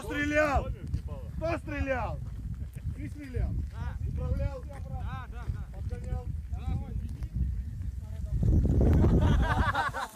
Кто стрелял? Кто стрелял? Ты стрелял? Управлял?